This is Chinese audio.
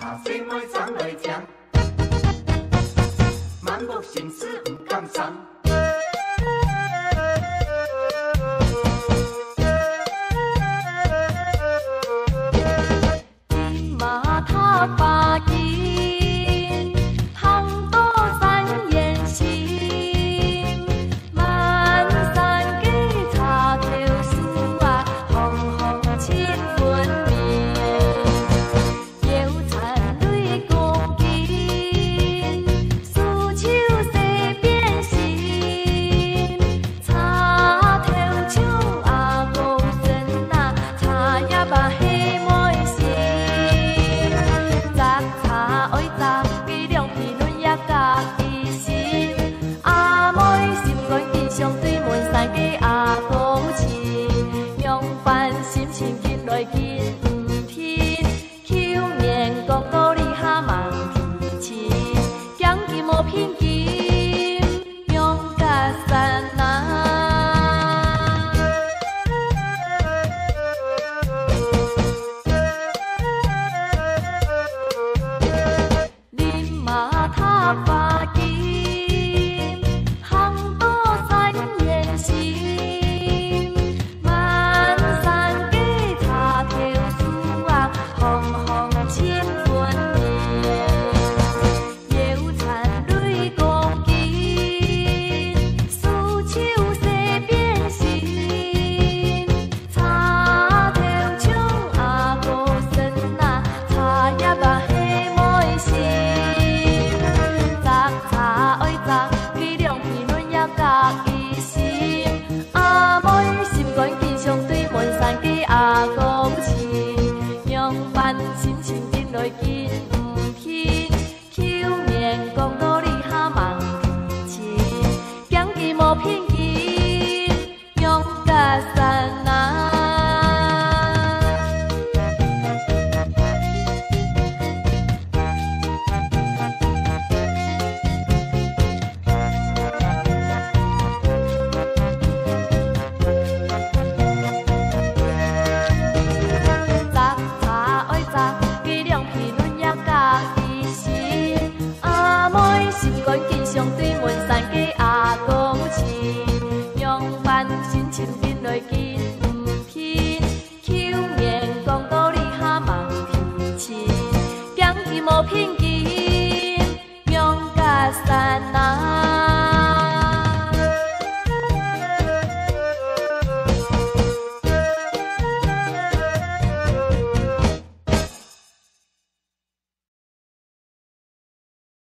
茶水爱上来抢，满布心思不敢上。Chìm. 来见毋偏，求面讲道理哈茫天，讲。Cảm gì muộn, sàn kia à? Con chim nhong